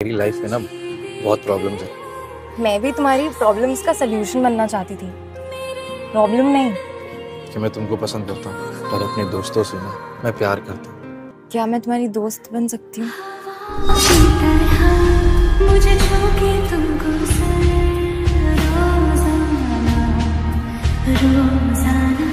मेरी लाइफ में ना बहुत प्रॉब्लम्स है। मैं भी तुम्हारी प्रॉब्लम्स का सलूशन बनना चाहती थी। प्रॉब्लम नहीं। कि मैं तुमको पसंद करता हूँ और अपने दोस्तों से ना मैं प्यार करता हूँ। क्या मैं तुम्हारी दोस्त बन सकती हूँ? रोज़ाना।